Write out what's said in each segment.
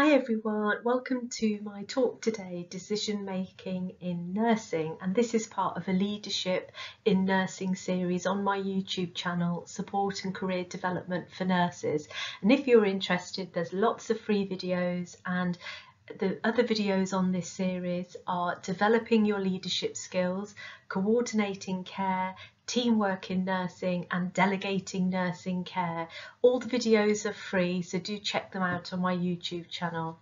Hi everyone, welcome to my talk today, Decision Making in Nursing, and this is part of a Leadership in Nursing series on my YouTube channel, Support and Career Development for Nurses. And if you're interested, there's lots of free videos and the other videos on this series are developing your leadership skills, coordinating care, teamwork in nursing and delegating nursing care. All the videos are free, so do check them out on my YouTube channel.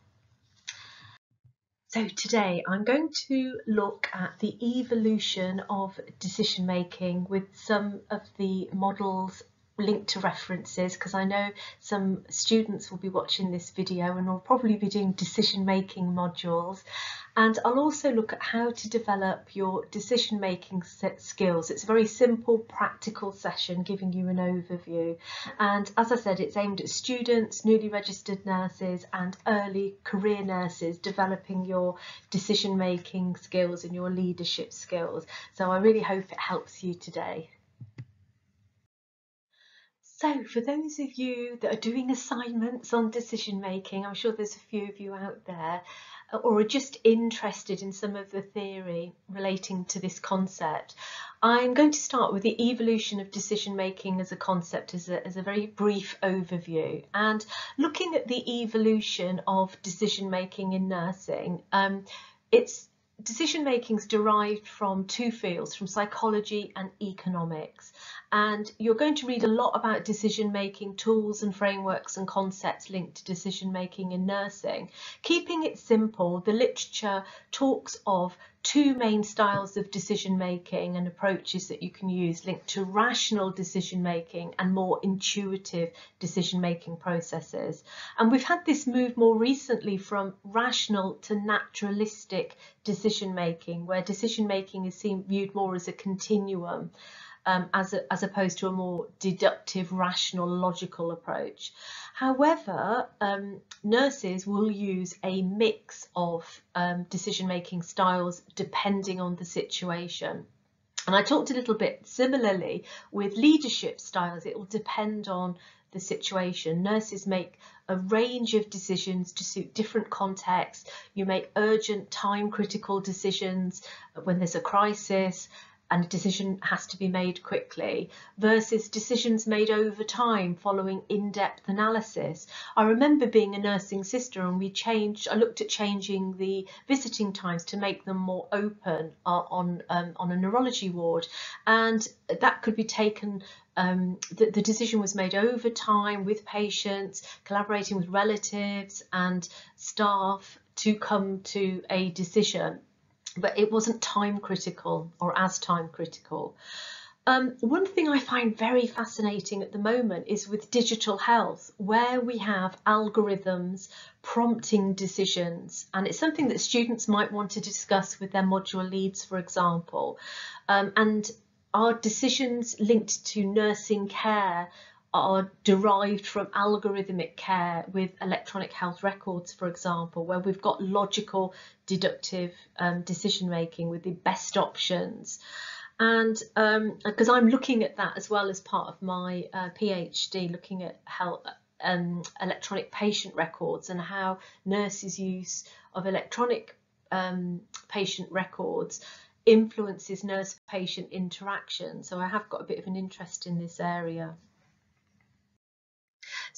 So today I'm going to look at the evolution of decision making with some of the models linked to references because I know some students will be watching this video and will probably be doing decision making modules and I'll also look at how to develop your decision making skills. It's a very simple practical session giving you an overview and as I said it's aimed at students, newly registered nurses and early career nurses developing your decision making skills and your leadership skills so I really hope it helps you today. So for those of you that are doing assignments on decision making, I'm sure there's a few of you out there, uh, or are just interested in some of the theory relating to this concept, I'm going to start with the evolution of decision making as a concept as a, as a very brief overview and looking at the evolution of decision making in nursing. Um, it's decision making is derived from two fields, from psychology and economics and you're going to read a lot about decision making tools and frameworks and concepts linked to decision making in nursing. Keeping it simple, the literature talks of two main styles of decision making and approaches that you can use linked to rational decision making and more intuitive decision making processes. And we've had this move more recently from rational to naturalistic decision making, where decision making is seen viewed more as a continuum um, as, a, as opposed to a more deductive, rational, logical approach. However, um, nurses will use a mix of um, decision-making styles depending on the situation. And I talked a little bit similarly with leadership styles. It will depend on the situation. Nurses make a range of decisions to suit different contexts. You make urgent, time critical decisions when there's a crisis and a decision has to be made quickly versus decisions made over time following in-depth analysis. I remember being a nursing sister and we changed, I looked at changing the visiting times to make them more open uh, on, um, on a neurology ward and that could be taken um, the, the, decision was made over time with patients, collaborating with relatives and staff to come to a decision but it wasn't time critical or as time critical. Um, one thing I find very fascinating at the moment is with digital health, where we have algorithms prompting decisions. And it's something that students might want to discuss with their module leads, for example. Um, and are decisions linked to nursing care are derived from algorithmic care with electronic health records, for example, where we've got logical deductive um, decision making with the best options. And because um, I'm looking at that as well as part of my uh, PhD, looking at health, um, electronic patient records and how nurses' use of electronic um, patient records influences nurse-patient interaction. So I have got a bit of an interest in this area.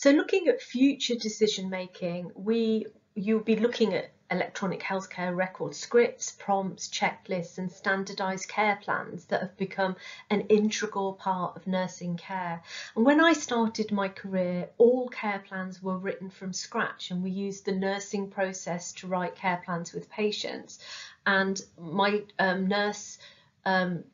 So looking at future decision making, we you'll be looking at electronic healthcare record scripts, prompts, checklists and standardised care plans that have become an integral part of nursing care. And when I started my career, all care plans were written from scratch and we used the nursing process to write care plans with patients. And my um, nurse um,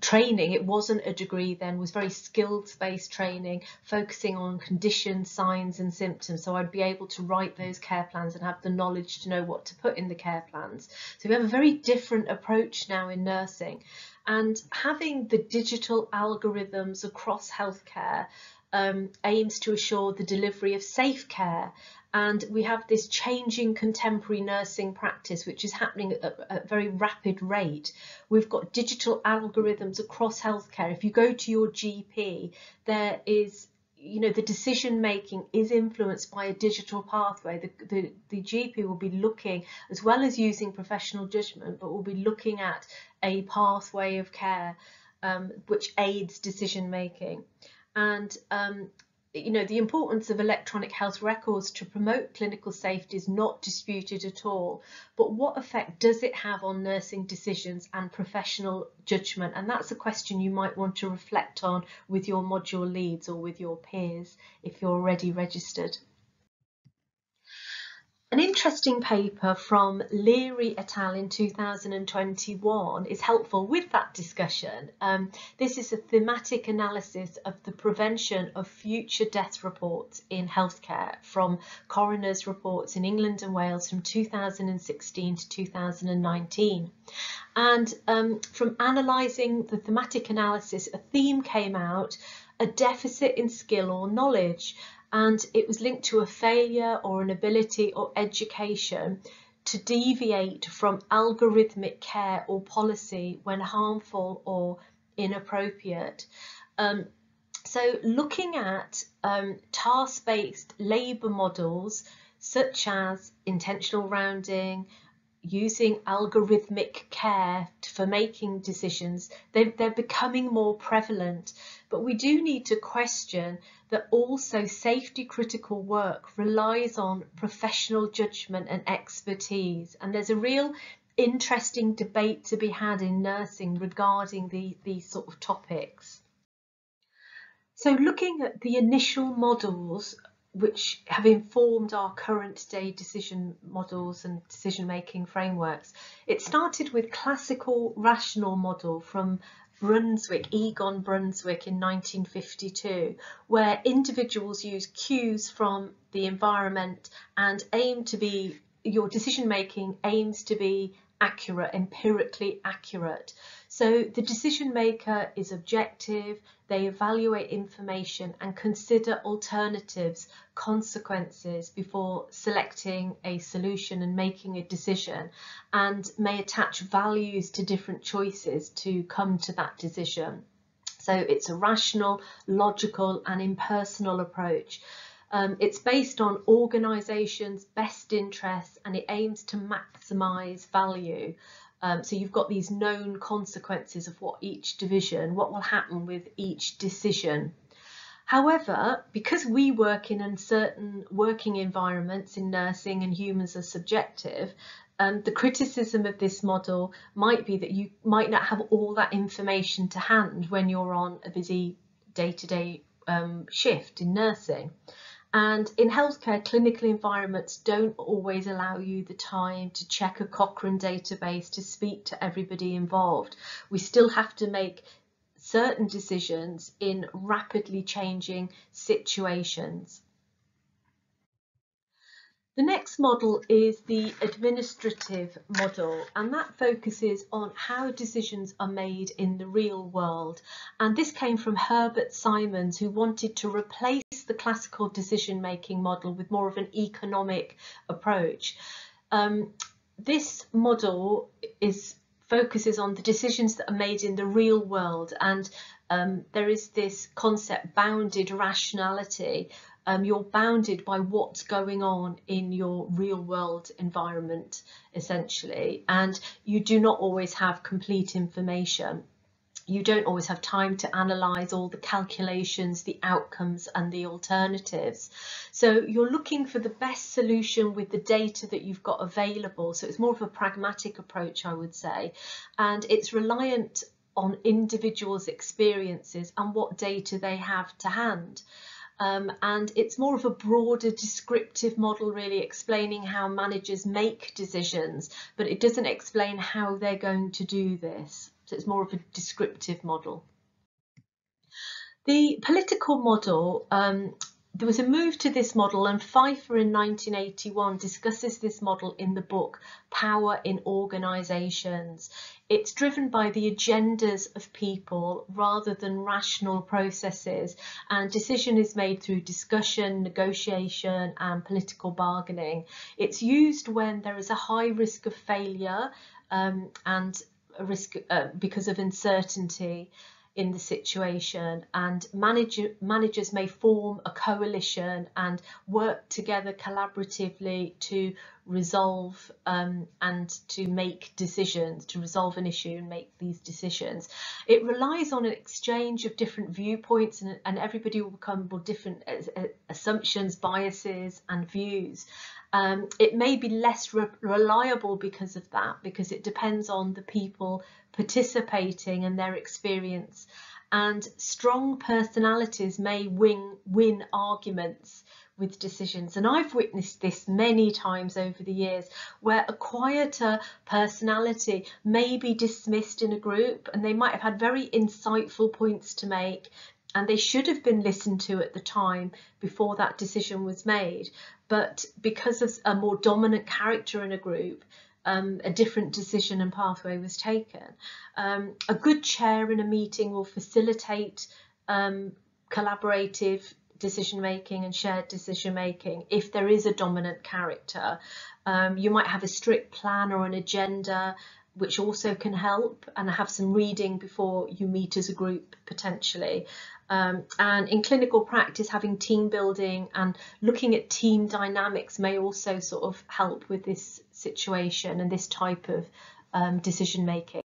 training it wasn't a degree then was very skills based training focusing on conditions signs and symptoms. So I'd be able to write those care plans and have the knowledge to know what to put in the care plans. So we have a very different approach now in nursing. And having the digital algorithms across healthcare um, aims to assure the delivery of safe care and we have this changing contemporary nursing practice which is happening at a very rapid rate. We've got digital algorithms across healthcare. If you go to your GP, there is you know the decision making is influenced by a digital pathway the, the the gp will be looking as well as using professional judgment but will be looking at a pathway of care um, which aids decision making and um, you know, the importance of electronic health records to promote clinical safety is not disputed at all. But what effect does it have on nursing decisions and professional judgment? And that's a question you might want to reflect on with your module leads or with your peers if you're already registered. An interesting paper from Leary et al. in 2021 is helpful with that discussion. Um, this is a thematic analysis of the prevention of future death reports in healthcare from coroner's reports in England and Wales from 2016 to 2019. And um, from analysing the thematic analysis, a theme came out, a deficit in skill or knowledge and it was linked to a failure or an ability or education to deviate from algorithmic care or policy when harmful or inappropriate. Um, so looking at um, task-based labour models such as intentional rounding, using algorithmic care for making decisions, they, they're becoming more prevalent. But we do need to question that also safety critical work relies on professional judgment and expertise. And there's a real interesting debate to be had in nursing regarding the, these sort of topics. So looking at the initial models which have informed our current day decision models and decision making frameworks. It started with classical rational model from Brunswik, Egon Brunswik in 1952, where individuals use cues from the environment and aim to be, your decision making aims to be accurate, empirically accurate. So the decision maker is objective, they evaluate information and consider alternatives, consequences before selecting a solution and making a decision and may attach values to different choices to come to that decision. So it's a rational, logical and impersonal approach. Um, it's based on organisations' best interests and it aims to maximise value. Um, so you've got these known consequences of what each division, what will happen with each decision. However, because we work in uncertain working environments in nursing and humans are subjective, um, the criticism of this model might be that you might not have all that information to hand when you're on a busy day-to-day -day, um, shift in nursing. And in healthcare, clinical environments don't always allow you the time to check a Cochrane database to speak to everybody involved. We still have to make certain decisions in rapidly changing situations. The next model is the administrative model, and that focuses on how decisions are made in the real world. And this came from Herbert Simons, who wanted to replace the classical decision-making model with more of an economic approach. Um, this model is focuses on the decisions that are made in the real world and um, there is this concept bounded rationality um, you're bounded by what's going on in your real world environment, essentially, and you do not always have complete information. You don't always have time to analyse all the calculations, the outcomes and the alternatives. So you're looking for the best solution with the data that you've got available. So it's more of a pragmatic approach, I would say, and it's reliant on individuals' experiences and what data they have to hand. Um, and it's more of a broader descriptive model really explaining how managers make decisions, but it doesn't explain how they're going to do this. So it's more of a descriptive model. The political model um, there was a move to this model and Pfeiffer in 1981 discusses this model in the book Power in Organisations. It's driven by the agendas of people rather than rational processes and decision is made through discussion, negotiation and political bargaining. It's used when there is a high risk of failure um, and a risk uh, because of uncertainty in the situation and manager, managers may form a coalition and work together collaboratively to resolve um, and to make decisions, to resolve an issue and make these decisions. It relies on an exchange of different viewpoints and, and everybody will come with different assumptions, biases and views. Um, it may be less re reliable because of that, because it depends on the people participating and their experience. And strong personalities may win, win arguments with decisions. And I've witnessed this many times over the years where a quieter personality may be dismissed in a group and they might have had very insightful points to make and they should have been listened to at the time before that decision was made. But because of a more dominant character in a group, um, a different decision and pathway was taken. Um, a good chair in a meeting will facilitate um, collaborative decision making and shared decision making if there is a dominant character. Um, you might have a strict plan or an agenda which also can help and have some reading before you meet as a group potentially. Um, and in clinical practice, having team building and looking at team dynamics may also sort of help with this situation and this type of um, decision making.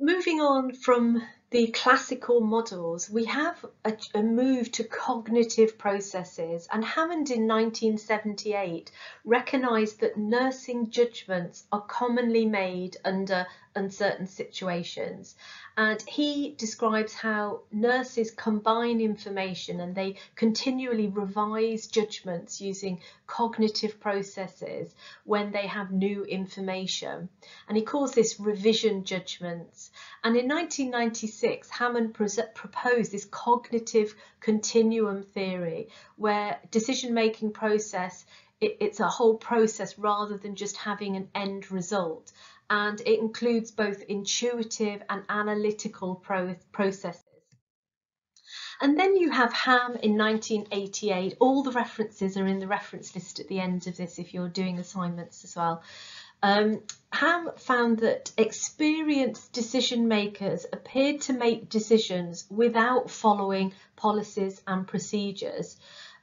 Moving on from the classical models, we have a, a, move to cognitive processes. And Hammond in 1978 recognised that nursing judgments are commonly made under uncertain situations and he describes how nurses combine information and they continually revise judgments using cognitive processes when they have new information. And he calls this revision judgments. And in 1996, Hammond proposed this cognitive continuum theory where decision-making process it's a whole process rather than just having an end result and it includes both intuitive and analytical pro processes. And then you have Hamm in 1988. All the references are in the reference list at the end of this if you're doing assignments as well. Um, Hamm found that experienced decision makers appeared to make decisions without following policies and procedures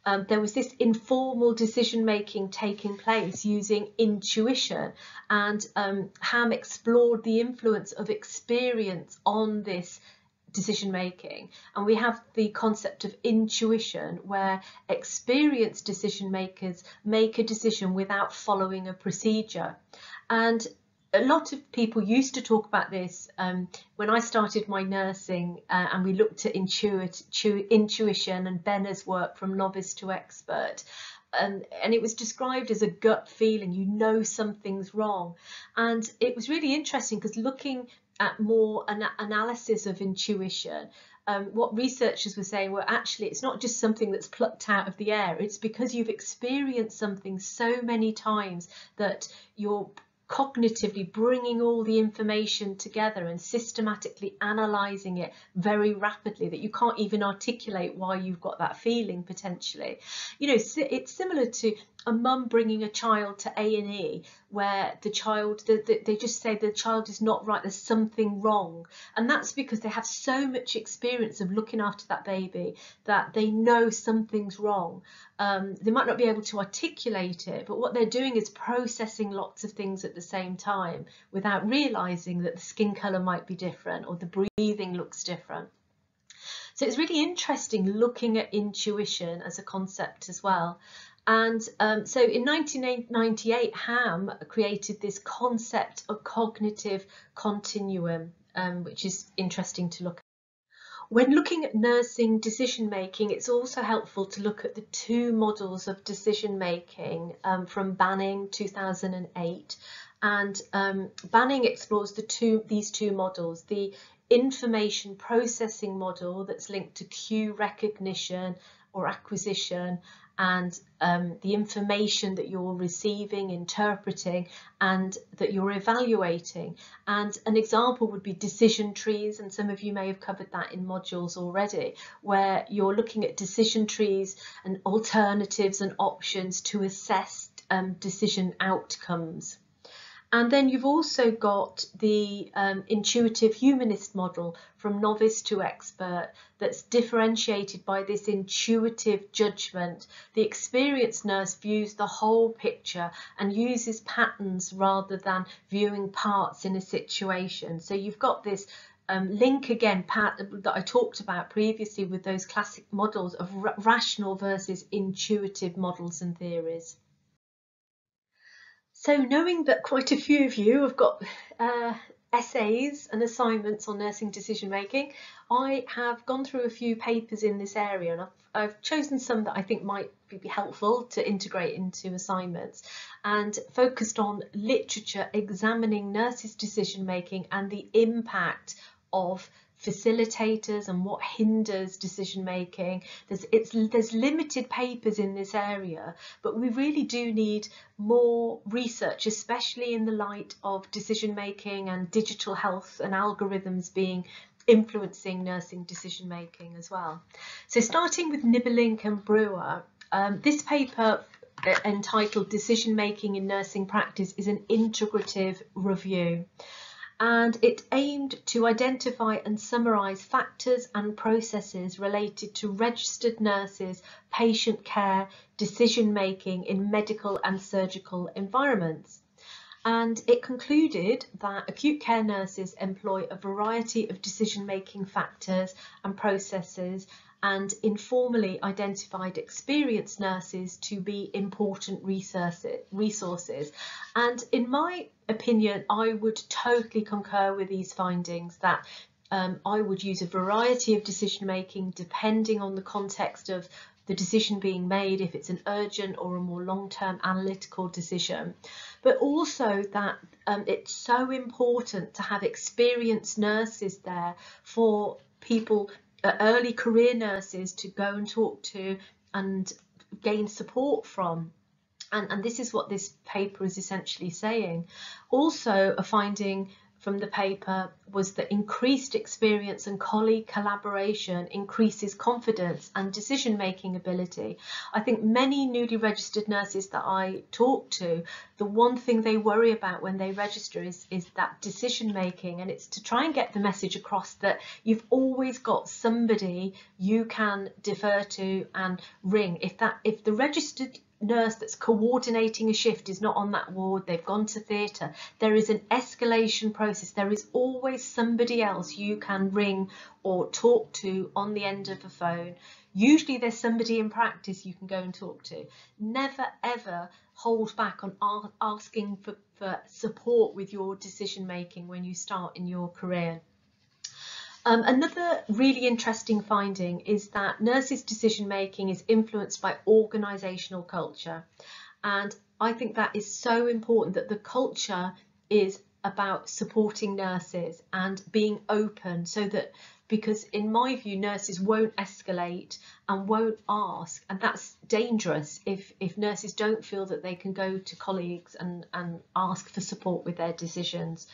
um, there was this informal decision making taking place using intuition. And um, Hamm explored the influence of experience on this decision making and we have the concept of intuition where experienced decision makers make a decision without following a procedure. And a lot of people used to talk about this um, when I started my nursing uh, and we looked at intuit, intuition and Benner's work from novice to expert. And, and it was described as a gut feeling, you know something's wrong. And it was really interesting because looking at more an analysis of intuition, um, what researchers were saying were actually it's not just something that's plucked out of the air, it's because you've experienced something so many times that you're cognitively bringing all the information together and systematically analysing it very rapidly that you can't even articulate why you've got that feeling potentially. You know, it's similar to a mum bringing a child to A&E where the child, they just say the child is not right, there's something wrong. And that's because they have so much experience of looking after that baby that they know something's wrong. Um, they might not be able to articulate it, but what they're doing is processing lots of things at the same time without realising that the skin colour might be different or the breathing looks different. So it's really interesting looking at intuition as a concept as well. And um, so in 1998, Hamm created this concept of cognitive continuum, um, which is interesting to look at. When looking at nursing decision making, it's also helpful to look at the two models of decision making um, from Banning 2008. And um, Banning explores the two, these two models, the information processing model that's linked to cue recognition or acquisition and um, the information that you're receiving, interpreting, and that you're evaluating. And an example would be decision trees, and some of you may have covered that in modules already, where you're looking at decision trees and alternatives and options to assess um, decision outcomes. And then you've also got the um, intuitive humanist model from novice to expert that's differentiated by this intuitive judgment. The experienced nurse views the whole picture and uses patterns rather than viewing parts in a situation. So you've got this um, link again Pat, that I talked about previously with those classic models of rational versus intuitive models and theories. So knowing that quite a few of you have got uh, essays and assignments on nursing decision making, I have gone through a few papers in this area and I've, I've chosen some that I think might be helpful to integrate into assignments and focused on literature examining nurses decision making and the impact of facilitators and what hinders decision making. There's, it's, there's limited papers in this area, but we really do need more research, especially in the light of decision making and digital health and algorithms being influencing nursing decision making as well. So starting with Nibbelink and Brewer, um, this paper uh, entitled Decision Making in Nursing Practice is an integrative review and it aimed to identify and summarise factors and processes related to registered nurses, patient care, decision making in medical and surgical environments. And it concluded that acute care nurses employ a variety of decision making factors and processes and informally identified experienced nurses to be important resources. And in my opinion, I would totally concur with these findings that um, I would use a variety of decision making depending on the context of the decision being made, if it's an urgent or a more long-term analytical decision, but also that um, it's so important to have experienced nurses there for people uh, early career nurses to go and talk to and gain support from. And, and this is what this paper is essentially saying. Also, a finding from the paper was that increased experience and colleague collaboration increases confidence and decision making ability. I think many newly registered nurses that I talk to, the one thing they worry about when they register is, is that decision making and it's to try and get the message across that you've always got somebody you can defer to and ring. If that if the registered nurse that's coordinating a shift is not on that ward, they've gone to theatre. There is an escalation process. There is always somebody else you can ring or talk to on the end of the phone. Usually there's somebody in practice you can go and talk to. Never ever hold back on asking for, for support with your decision making when you start in your career. Um, another really interesting finding is that nurses' decision making is influenced by organisational culture. And I think that is so important that the culture is about supporting nurses and being open so that because in my view nurses won't escalate and won't ask and that's dangerous if if nurses don't feel that they can go to colleagues and and ask for support with their decisions.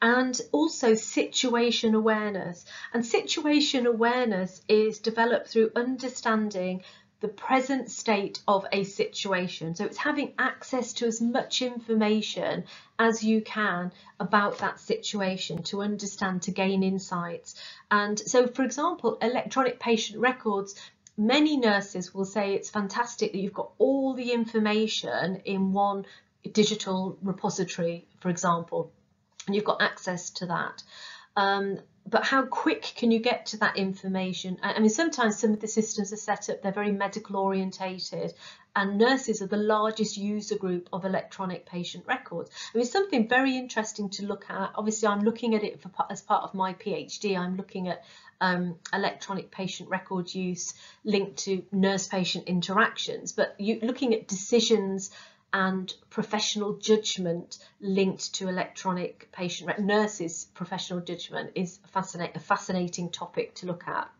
And also situation awareness and situation awareness is developed through understanding the present state of a situation. So it's having access to as much information as you can about that situation to understand, to gain insights. And so, for example, electronic patient records, many nurses will say it's fantastic that you've got all the information in one digital repository, for example, and you've got access to that. Um, but how quick can you get to that information? I mean, sometimes some of the systems are set up, they're very medical orientated, and nurses are the largest user group of electronic patient records. I mean, something very interesting to look at. Obviously, I'm looking at it for, as part of my PhD. I'm looking at um, electronic patient record use linked to nurse-patient interactions, but you looking at decisions and professional judgment linked to electronic patient nurses professional judgment is a, fascinating, a fascinating topic to look at.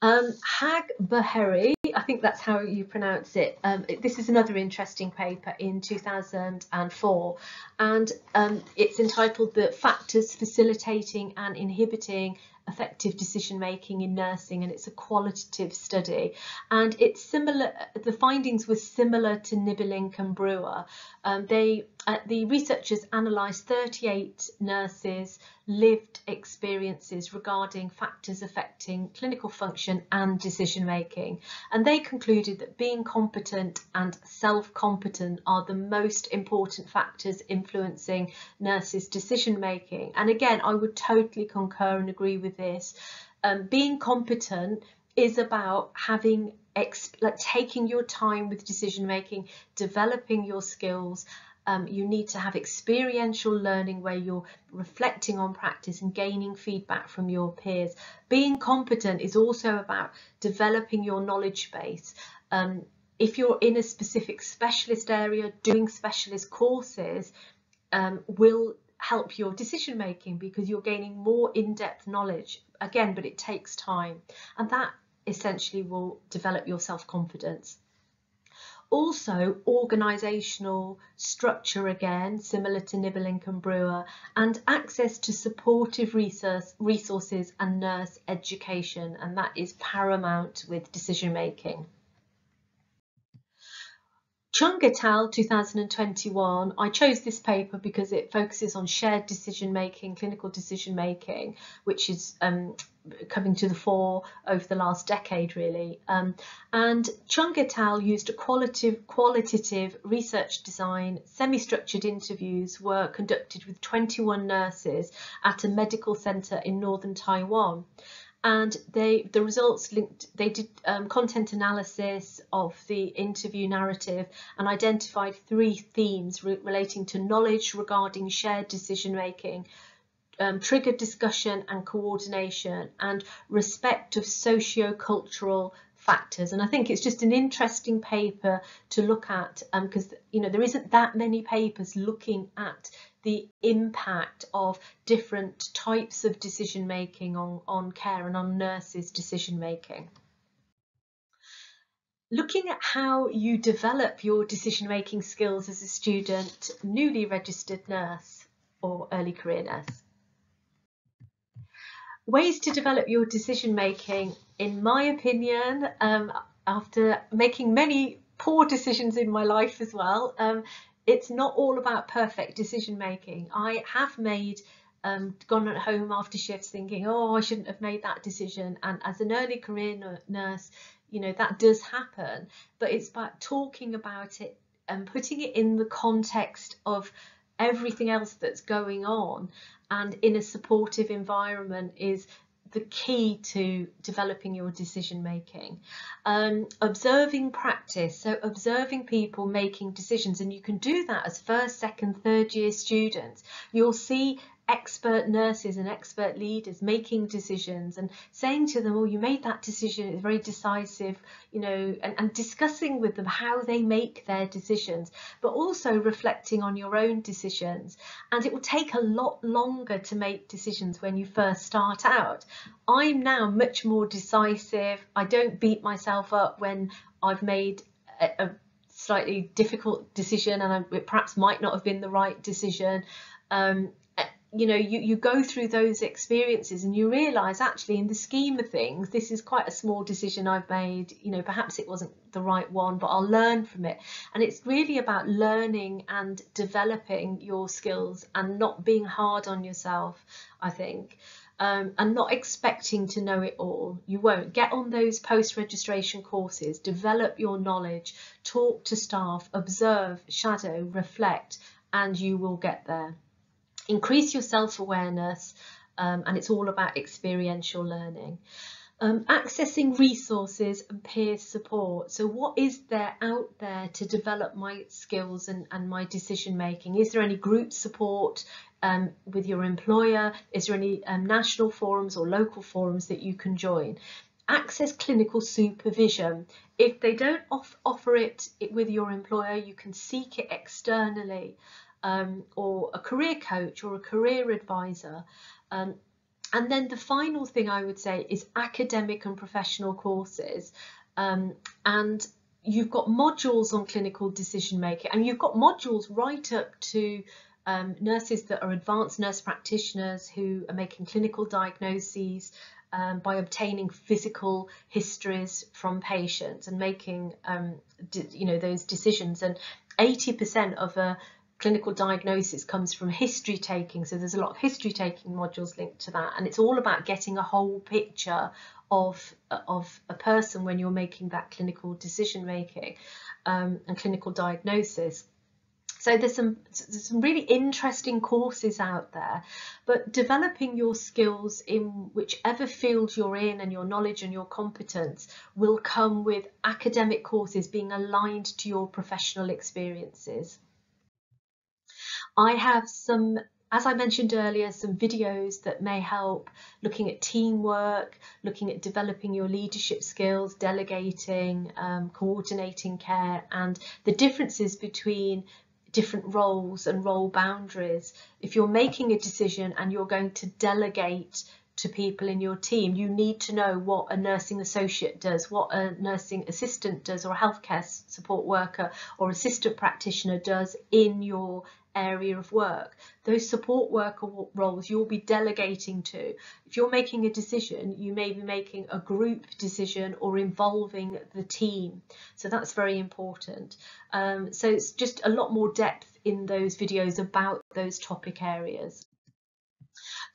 Um, Hag Behery, I think that's how you pronounce it. Um, this is another interesting paper in 2004 and um, it's entitled The Factors Facilitating and Inhibiting effective decision making in nursing and it's a qualitative study. And it's similar the findings were similar to Nibbelink and Brewer. Um, they uh, the researchers analysed 38 nurses lived experiences regarding factors affecting clinical function and decision making and they concluded that being competent and self-competent are the most important factors influencing nurses decision making and again I would totally concur and agree with this. Um, being competent is about having like taking your time with decision making, developing your skills. Um, you need to have experiential learning where you're reflecting on practice and gaining feedback from your peers. Being competent is also about developing your knowledge base. Um, if you're in a specific specialist area, doing specialist courses um, will help your decision making because you're gaining more in-depth knowledge again but it takes time. And that essentially will develop your self-confidence. Also organisational structure again similar to Nibbelink and Brewer and access to supportive resource, resources and nurse education. And that is paramount with decision making. Chung et al. 2021, I chose this paper because it focuses on shared decision making, clinical decision making, which is um, coming to the fore over the last decade really. Um, and Chung et al. used a qualitative, qualitative research design, semi-structured interviews were conducted with 21 nurses at a medical centre in northern Taiwan and they the results linked they did um, content analysis of the interview narrative and identified three themes re relating to knowledge regarding shared decision making um, triggered discussion and coordination and respect of socio-cultural factors. And I think it's just an interesting paper to look at because um, you know there isn't that many papers looking at the impact of different types of decision making on, on care and on nurses decision making. Looking at how you develop your decision making skills as a student, newly registered nurse or early career nurse. Ways to develop your decision making, in my opinion, um, after making many poor decisions in my life as well, um, it's not all about perfect decision making. I have made um, gone at home after shifts thinking, oh, I shouldn't have made that decision. And as an early career nurse, you know, that does happen. But it's about talking about it and putting it in the context of everything else that's going on and in a supportive environment is the key to developing your decision making. Um, observing practice, so observing people making decisions, and you can do that as first, second, third year students. You'll see expert nurses and expert leaders making decisions and saying to them, oh, you made that decision, it's very decisive, you know, and, and discussing with them how they make their decisions, but also reflecting on your own decisions. And it will take a lot longer to make decisions when you first start out. I'm now much more decisive. I don't beat myself up when I've made a, a slightly difficult decision and I, it perhaps might not have been the right decision. Um, you know you, you go through those experiences and you realize actually in the scheme of things this is quite a small decision I've made. You know perhaps it wasn't the right one but I'll learn from it. And it's really about learning and developing your skills and not being hard on yourself I think um, and not expecting to know it all. You won't. Get on those post-registration courses. Develop your knowledge. Talk to staff. Observe shadow reflect and you will get there increase your self-awareness um, and it's all about experiential learning. Um, accessing resources and peer support. So what is there out there to develop my skills and, and my decision making? Is there any group support um, with your employer? Is there any um, national forums or local forums that you can join? Access clinical supervision. If they don't off offer it, it with your employer, you can seek it externally um, or a career coach or a career advisor. Um, and then the final thing I would say is academic and professional courses. Um, and you've got modules on clinical decision making and you've got modules right up to um, nurses that are advanced nurse practitioners who are making clinical diagnoses um, by obtaining physical histories from patients and making um, you know those decisions and 80% of a clinical diagnosis comes from history taking. So there's a lot of history taking modules linked to that. And it's all about getting a whole picture of of a person when you're making that clinical decision making um, and clinical diagnosis. So there's some, there's some really interesting courses out there, but developing your skills in whichever field you're in and your knowledge and your competence will come with academic courses being aligned to your professional experiences. I have some as I mentioned earlier, some videos that may help looking at teamwork, looking at developing your leadership skills, delegating, um, coordinating care, and the differences between different roles and role boundaries. If you're making a decision and you're going to delegate to people in your team, you need to know what a nursing associate does, what a nursing assistant does, or a healthcare support worker or assistant practitioner does in your area of work. Those support worker roles you'll be delegating to. If you're making a decision, you may be making a group decision or involving the team. So that's very important. Um, so it's just a lot more depth in those videos about those topic areas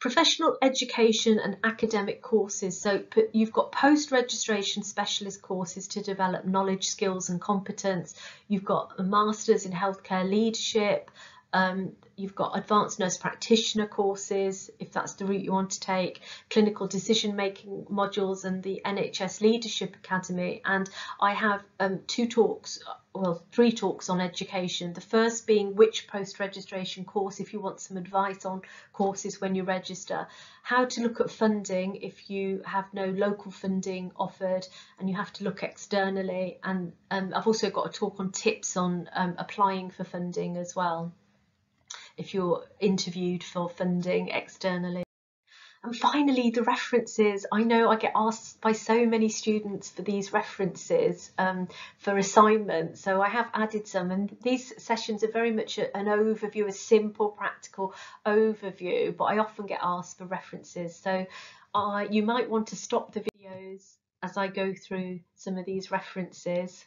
professional education and academic courses. So you've got post-registration specialist courses to develop knowledge, skills and competence. You've got a master's in healthcare leadership, um, you've got advanced nurse practitioner courses, if that's the route you want to take, clinical decision making modules and the NHS Leadership Academy. And I have um, two talks, well, three talks on education. The first being which post-registration course, if you want some advice on courses when you register, how to look at funding if you have no local funding offered and you have to look externally. And um, I've also got a talk on tips on um, applying for funding as well if you're interviewed for funding externally. And finally, the references. I know I get asked by so many students for these references um, for assignments, so I have added some. And these sessions are very much an overview, a simple, practical overview, but I often get asked for references. So uh, you might want to stop the videos as I go through some of these references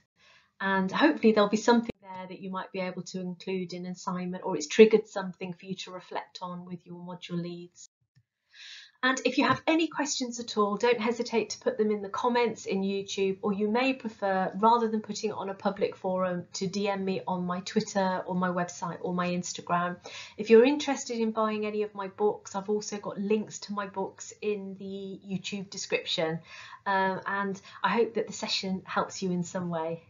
and hopefully there'll be something there that you might be able to include in assignment or it's triggered something for you to reflect on with your module leads. And if you have any questions at all, don't hesitate to put them in the comments in YouTube, or you may prefer, rather than putting it on a public forum, to DM me on my Twitter or my website or my Instagram. If you're interested in buying any of my books, I've also got links to my books in the YouTube description. Um, and I hope that the session helps you in some way.